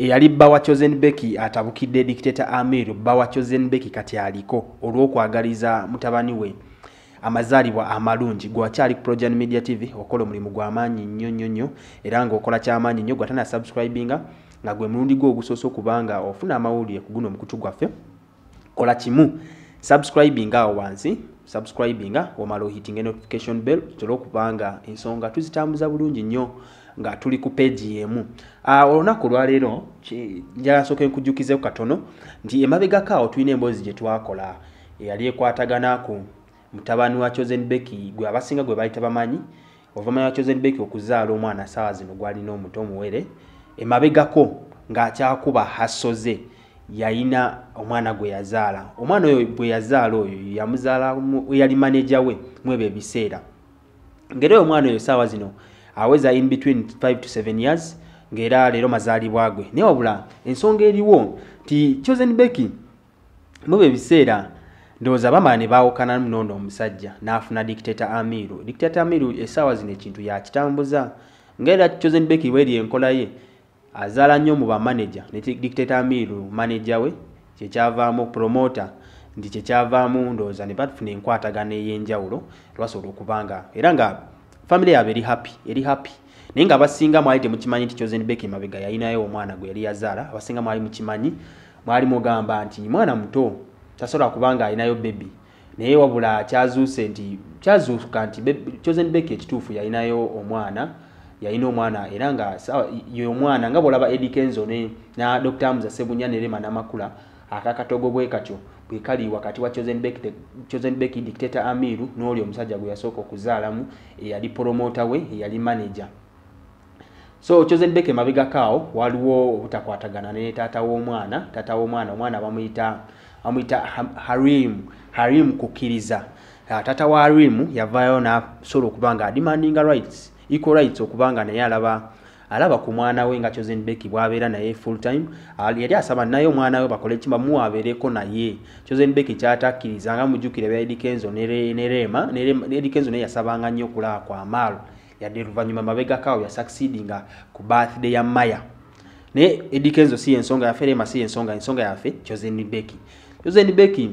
eyali bbawa chosenbeki atabukidde dictator amir. Bbawa chosenbeki kati aliko olw'okwagaliza mutabani we amazaalibwa amalungi. Gwakyali ku progen media tv okola omulimu gw'amaanyi nnyo nnyo nnyo era ng'okola kyamaanyi nnyo gwatana subscribinga nga gwe mulundi gwe ogusoose okuba nga ofuna amawulire ku guno omukutu gwaffe. Kola kimu subscribinga awo wansi subscribinga omala ohitinga notification bell tutole okubanga ensonga tuzitambuza bulungi nnyo nga tuli ku peegi yemu uh, olunaku olwaleero njala nsooka enkujjukizeku katono nti emabegako awo tulina emboozi gye twakola eyali ekwataganaku mutabani wa chosenbeki gwe abasinga gwe bayita bamanyi ovamanya wa chosenbeki okuzaala omwana saawa zino gwalina omuto omuwere emabegako ng'akyakuba hasoze yayina omwana gwe yazaala. Omwana oyo bwe yazaala oyo yamuzaala yali maneja we mwebyo ebiseera. Ngaera oyo omwana oyo saawa zino aweza in between 5 to 7 years ng'era leero mazaalibwa gwe. Naye wabula ensonga eriwo nti chosenbeki mwebyo ebiseera ndowooza bamala ne baawukanamu noono omusajja n'afuna dictator amiru. Dictator amiru essaawa zino ekintu yakitambuza ngaera chosenbeki bweri enkola ye azaala nnyo mu bamaneja ne dictator amiru maneja we kyekyavaamu promota nti kyekyavaamu ndowooza ne bafuna enkwatagano ey'enjawulo lwasobola okubanga era nga famire yaabwe eri happy eri happy. Naye nga abasinga mwali temukimanyi nti chosenbeki mabega yalinayo omwana gwe yali yazaala abasinga mwali mukimanyi mwali mugamba nti mwana muto tasobola kubanga alinayo bebi naye wabula kyazuuse nti kyazuuka nti chosenbeki ekituufu yalinayo omwana yalina omwana era nga ye omwana nga bwolaba edikenzo ne na dr amuza sebunya nerema namakula akakatogo bwe katyo bwe kali wakati wa chosenbeki dictator amiru n'oli omusajja gwe yasooka okuzaalamu eyali promota we eyali manager. So chosenbeki emabegakaawo waliwo obutakwatagana ne taata w'omwana. Taata w'omwana omwana bamuyita bamuyita harim harim kukkiriza taata wa harim yavaayo nasobola okuba nga ademandinga rights equal rights okubanga naye alaba alaba ku mwana we nga chosenbeki bwabeera naye full time yali asaba naye omwana we bakole kimba muwabeereko naye. Chosenbeki kyatakkiriza nga mujjukire bya edikenzo ne rema edikenzo naye yasabanga nnyo okulaba kwa amaalo yadde oluvannyuma mabegakaawo yasucceedinga ku birthday ya maya. Naye edikenzo si yensonga yaffe rema si yensonga ensonga yaffe chosenbeki chosenbeki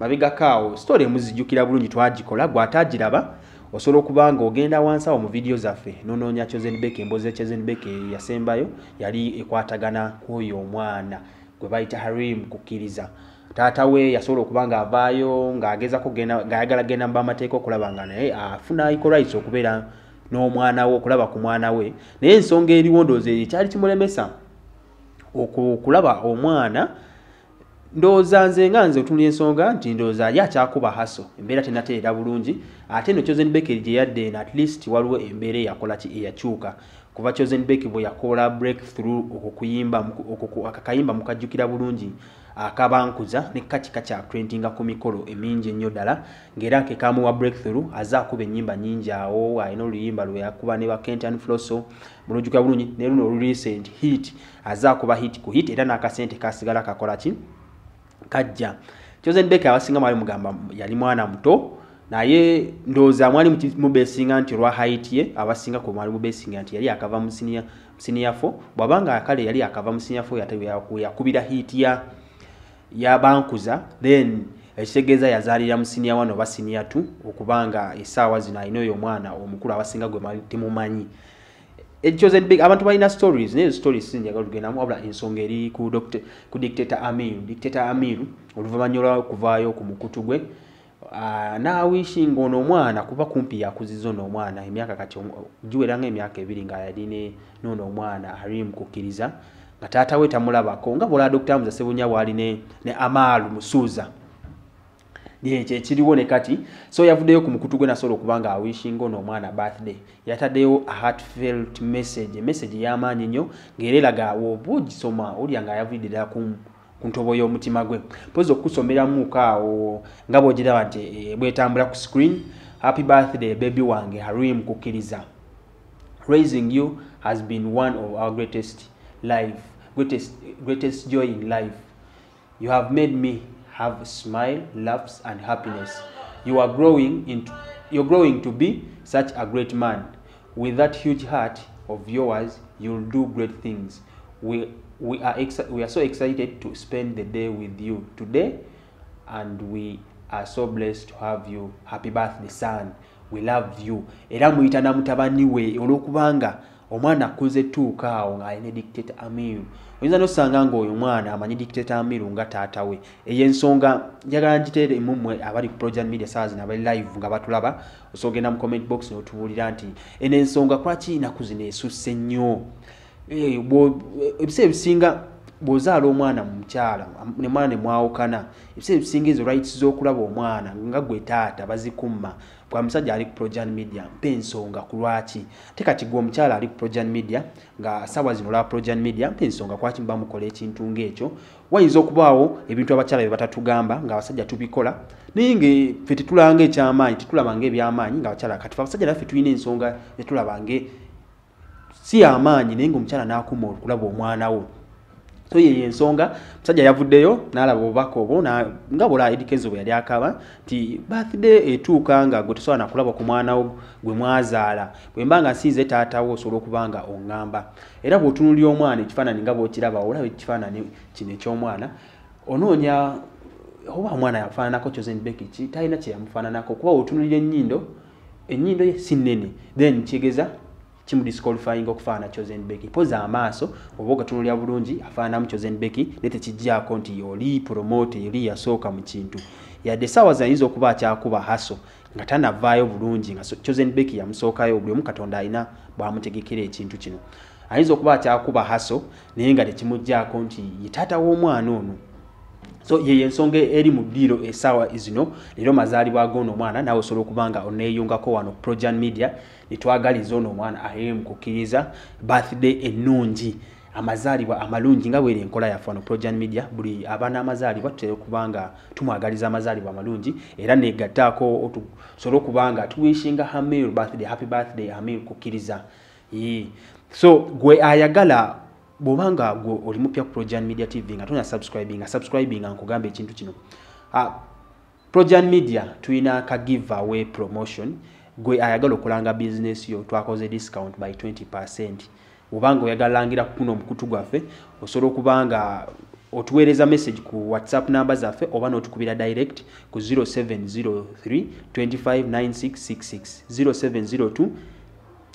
mabegakaawo story emuzijjukira bulungi twagikola gwatagiraba osobola okuba nga ogenda wansi awo mu vidiyo zaffe. Nonoonya chosenbek emboozi ya chosenbek yasembayo yali ekwatagana kwoyo omwana gwe bayita harim kukkiriza. Taata we yasobola okuba nga avaayo ng'agezako ng'ayagala genda mu bamateeka okulaba nga naye afuna equalites okubeera n'omwana we okulaba ku mwana we. Naye ensonga eriwo ndowooza ekyali kimulemesa okulaba omwana ndowooza nze nga nze otunula ensonga nti ndowooza ali akyakuba haso embeera tenateera bulungi ate no chosenbeki gye yadde eno at least waliwo embeera eyakola eyakyuka. Kuba chosenbeki bwe yakola breakthrough okukuyimba akakayimba mukajjukira bulungi akabankuza ne kakika kyatwentinga ku mikolo emingi ennyo ddala ng'era nke kamuwa breakthrough aze akuba ennyimba nnyingi awo alina oluyimba lwe yakuba ne bakentan floso mulujjukira bulungi ne luno olurecent hit aze akuba hit ku hit era n'akasente kasigala kakola ki kajja. Chosenbek abasinga mwali mugamba yali mwana muto naye ndowooza mwali mubesinga nti olwa height ye abasinga ku mwali mubesinga nti yali akava mu senior fo bw'abanga kale yali akava mu senior fo yakubira hit ya yabankuza then ekitegeeza yazaalira mu senior one oba senior two okubanga essaawa zino alina oyo omwana omukulu abasinga gwe temumanyi chosenbek abantu balina stories naye stories sinjagala tugendamu wabula ensonga eri ku, dictator amiru. Dictator amiru oluvannyuma lwakuvaayo ku mukutu gwe uh, naawishinga ono omwana kuba kumpi yakuziza ono omwana. Emyaka kati giwera nga emyaka ebiri nga yali nono omwana harim kukkiriza nga taata we tamulabako nga bwolaba dr muza sebunya bwali ne amaalu musuuza ekyo ekiriwo ne kati. So yavuddeyo ku mukutu gwe nasobola okuba nga awishinga ono omwana birthday. Yataddeyo a heartfelt message message ey'amaanyi nnyo ng'era eraga woba ogisoma olya nga yavudde ddala ku ntobo y'omutima gwe. Mpozi okusomeramuko awo nga bw'ogiraba nti bwetambula ku screen happy birthday baby wange harim kukkiriza. Raising you has been one of our greatest life greatest, greatest joy in life. You have made me have smile, laughs, and happiness. You are growing into you're growing to be such a great man. With that huge heart of yours, you'll do great things. we, we, are we are so excited to spend the day with you today and we are so blessed to have you happy birthday son we love you era muyita na mutabani we olwokubanga omwana akuze tuuka awo ng'alina dictator amiru oyinza nosanga ngaoyo mwana amanyi dictator amiru nga taata we. Eyo ensonga njagala ngiteere mumwe abali ku project media saa zino abali live nga batulaba osogenda mu comment box notubuulira nti eno ensonga kwaki? Inaku zino esusse nnyo. Ebiseera ebisinga bw'ozaala omwana mu mukyala ne mwana ne mwawukana ebiseera ebisinga ezo rights z'okulaba omwana nga gwe taata bazikumma bwa musajja ali ku projan media mpa ensonga ku lwaki? Ate kati gwe omukyala ali ku projan media nga saawa zino olaba projan media mpa ensonga kwaki muba mukola ekintu ng'ekyo? Wayinza okubaawo ebintu abakyala bye batatugamba nga abasajja tubikola naye nga ffe tetulanga ekyamaanyi tetulaba nga ebyamaanyi nga abakyala kati fe abasajja naffe tulina ensonga netulaba nge si yamaanyi naye ngaomukyala n'akuma okulaba omwana wo so yeyo ensonga. Musajja yavuddeyo n'alaba obubaka obwo nga bwola edikenzo bwe yali akaba nti birthday etuuka nga gwe tosobola nakulaba ku mwana wo gwe mwazaala bwe mba nga nsinze taatawo osobola okuba nga oŋŋamba. Era bw'otunulira omwana ekifaananyi nga bw'okiraba olaba ekifaananyi kino eky'omwana onoonya oba omwana yafaananako kyozenbeki ki talina kye yamufaananako. Kuba otunulira ennyindo ennyindo ye si nnene then kyegeza kimudisqualifying okufaana chosen beki poza amaaso oba ogatunulira bulungi afaanamu chosen beki ne tekijjaako nti oli promote eri yasooka mu kintu. Yadde essaawa zayinza okuba akyakuba haso nga tanavaayo bulungi nga chosen beki yamusookayo buli omu katonda alina bwamutegekera ekintu kino. Ayinza okuba akyakuba haso naye nga tekimugjaako nti ye taata w'omwana ono so yeyo ensonga eri mu ddiiro essaawa zino leero mazaalibwa ag'ono omwana naawe osobola okuba nga oneeyungako wano projan media netwagaliza ono omwana ayeye mu kukkiriza birthday ennungi. Amazaalibwa amalungi nga bweri enkola yaffe wano projan media buli abaana amazaalibwa tutera okuba nga tumwagaliza amazaalibwa amalungi era negattaako tusobole okuba nga tuwishinga hamil birthday happy birthday hamil kukkiriza so gwe ayagala bw'obanga gwe oli mupya ku projan media tv nga tonya subscribing nga subscribing nga nkugamba ekintu kino. Uh, projan media tulina ka give away promotion. Gwe ayagala okulanga business yo twakoze discount by 20 percent. Obanga oyagala langira kuno omukutu gwaffe osobola okuba nga otuweereza message ku whatsapp namba zaffe oba n'otukubira direct ku 0703 259666 0702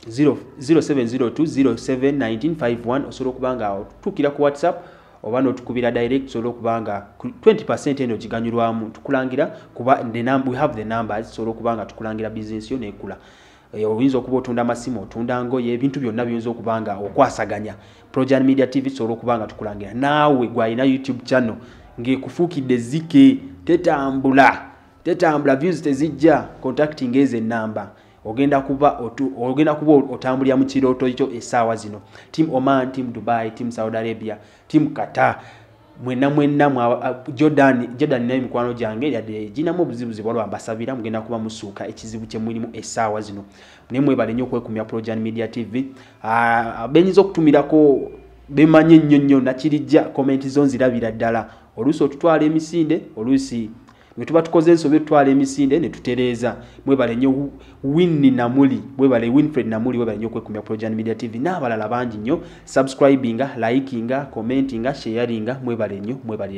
0702071951 osobola okuba nga otutuukira ku whatsapp oba n'otukubira direct osobola okuba nga 20 eno giganyulwamu. Tukulangira kuba we have the numbers osobola okuba nga tukulangira bizinesi yo nekula. Oyinza okuba otunda amasimu otunda ngoye ebintu byonna biyinza okuba nga okwasaganya. Projan media tv tusobola okuba nga tukulangira. Naawe gwalina youtube channel ng'ekufuukidde zike tetambula tetambula views tezijja contacting ezo enamba ogenda kuba ogenda kuba otambulira mu kirooto kyo essaawa zino. Team oman team dubai team saudi arabia team qatar. Mwenna mwenna jordan jordan naye mikwano gyange yadde ginamu obuzibuzi bwalwa mbasabira mugenda kuba musuuka ekizibu kye mulimu essaawa zino. Naye mwebale nnyo okwekumya projan media tv benyinza okutumirako bemanyi ennyo nnyo nakirijja komenti zo nzirabira ddala. Oluusi otutwala emisinde oluusi bwe tuba tukoze ensobi tutwala emisinde ne tutereeza. Mwebale nnyo winni namuli mwebale winfred namuli mwebale nnyo okwekumya projan media tv n'abalala bangi nnyo subscribinga likinga commentinga sharinga mwebale nnyo mwebale